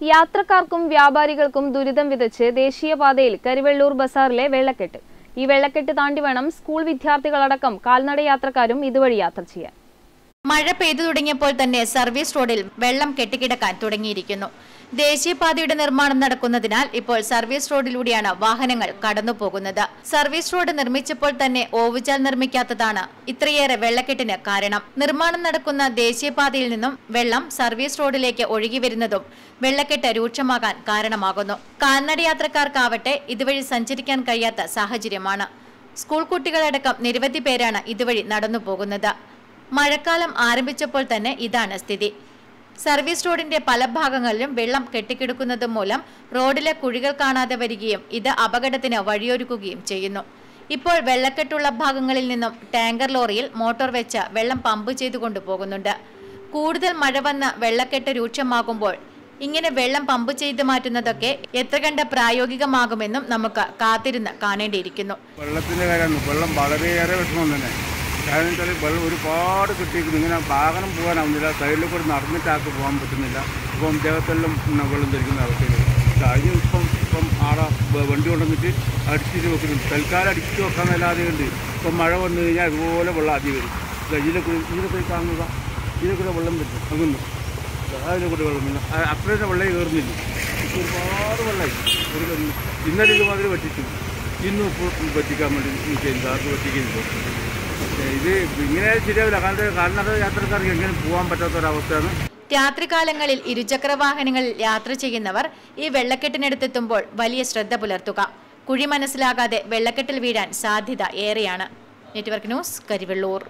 യാത്രക്കാർക്കും വ്യാപാരികൾക്കും ദുരിതം വിതച്ച് ദേശീയപാതയിൽ കരിവെള്ളൂർ ബസാറിലെ വെള്ളക്കെട്ട്. ഈ വെള്ളക്കെട്ട് താണ്ടി വേണം സ്കൂൾ വിദ്യാർത്ഥികളടക്കം കാൽനട യാത്രക്കാരും ഇതുവഴി യാത്ര ചെയ്യാൻ. മഴ പെയ്തു തുടങ്ങിയപ്പോൾ തന്നെ സർവീസ് റോഡിൽ വെള്ളം കെട്ടിക്കിടക്കാൻ തുടങ്ങിയിരിക്കുന്നു. ദേശീയപാതയുടെ നിർമ്മാണം നടക്കുന്നതിനാൽ ഇപ്പോൾ സർവീസ് റോഡിലൂടെയാണ് വാഹനങ്ങൾ കടന്നുപോകുന്നത്. സർവീസ് റോഡ് നിർമ്മിച്ചപ്പോൾ തന്നെ ഓവുചാൽ നിർമ്മിക്കാത്തതാണ് ഇത്രയേറെ വെള്ളക്കെട്ടിന് കാരണം. നിർമ്മാണം നടക്കുന്ന ദേശീയപാതയിൽ നിന്നും വെള്ളം സർവീസ് റോഡിലേക്ക് ഒഴുകി വരുന്നതും വെള്ളക്കെട്ട് രൂക്ഷമാകാൻ കാരണമാകുന്നു. കാൽനട യാത്രക്കാർക്കാവട്ടെ ഇതുവഴി സഞ്ചരിക്കാൻ കഴിയാത്ത സാഹചര്യമാണ്. സ്കൂൾ കുട്ടികളടക്കം നിരവധി പേരാണ് ഇതുവഴി നടന്നു പോകുന്നത് മഴക്കാലം ആരംഭിച്ചപ്പോൾ തന്നെ ഇതാണ് സ്ഥിതി. സർവീസ് റോഡിന്റെ പല ഭാഗങ്ങളിലും വെള്ളം കെട്ടിക്കിടക്കുന്നത് മൂലം റോഡിലെ കുഴികൾ കാണാതെ വരികയും ഇത് അപകടത്തിന് വഴിയൊരുക്കുകയും ചെയ്യുന്നു. ഇപ്പോൾ വെള്ളക്കെട്ടുള്ള ഭാഗങ്ങളിൽ നിന്നും ടാങ്കർ ലോറിയിൽ മോട്ടോർ വെച്ച് വെള്ളം പമ്പ് ചെയ്തു കൊണ്ടുപോകുന്നുണ്ട് കൂടുതൽ മഴ വന്ന് വെള്ളക്കെട്ട് രൂക്ഷമാകുമ്പോൾ ഇങ്ങനെ വെള്ളം പമ്പ് ചെയ്ത് മാറ്റുന്നതൊക്കെ എത്ര കണ്ട പ്രായോഗികമാകുമെന്നും നമുക്ക് കാത്തിരുന്ന് കാണേണ്ടിയിരിക്കുന്നു. വെള്ളത്തിന്റെ കാര്യമാണ്. വെള്ളം വളരെയേറെ വിഷമം തന്നെ. കാരണം വെച്ചാൽ വെള്ളം ഒരുപാട് കിട്ടിയിരിക്കുന്നു. ഇങ്ങനെ വാഹനം പോകാനാവുന്നില്ല. സൈഡിൽ കൂടെ നടന്നിട്ടാക്കി പോകാൻ പറ്റുന്നില്ല. ഇപ്പം ദേഹത്തെല്ലാം വെള്ളം ധരിക്കുന്ന അവസ്ഥയിൽ കഴിഞ്ഞ ഇപ്പം ഇപ്പം ആടെ വണ്ടി കൊണ്ടുവന്നിട്ട് അടിച്ചിട്ട് വെക്കുന്നുണ്ട്. തൽക്കാലം അടിച്ചിട്ട് വെക്കാമെന്നല്ലാതെ ഉണ്ട് ഇപ്പം മഴ വന്നു കഴിഞ്ഞാൽ അതുപോലെ വെള്ളം ആദ്യം വരും. ദാ ഇതിലെ കൂടി ഇതിലെ പോയി കാണുക കൂടെ വെള്ളം പറ്റും അങ്ങുന്നു അതിലെ കൂടെ വെള്ളം വീണു അത്രയും വെള്ളം കയറുന്നില്ല. ഇപ്പോൾ ഒരുപാട് വെള്ളമായി. ഇന്നലെ ഇതുമാതിരി പറ്റിച്ചു ഇന്നും ഇപ്പോൾ പറ്റിക്കാൻ വേണ്ടി എനിക്ക് ആർക്ക് പറ്റിക്കുന്നില്ല ഇത് ഇങ്ങനെ ശരിയാവില്ല. കാരണം യാത്രക്കാർക്ക് എങ്ങനെ പോകാൻ പറ്റാത്തൊരവസ്ഥയാണ്. രാത്രികാലങ്ങളിൽ ഇരുചക്ര വാഹനങ്ങളിൽ യാത്ര ചെയ്യുന്നവർ ഈ വെള്ളക്കെട്ടിനടുത്തെത്തുമ്പോൾ വലിയ ശ്രദ്ധ പുലർത്തുക. കുഴി മനസ്സിലാകാതെ വെള്ളക്കെട്ടിൽ വീഴാൻ സാധ്യത ഏറെയാണ്. Network news Karivellur.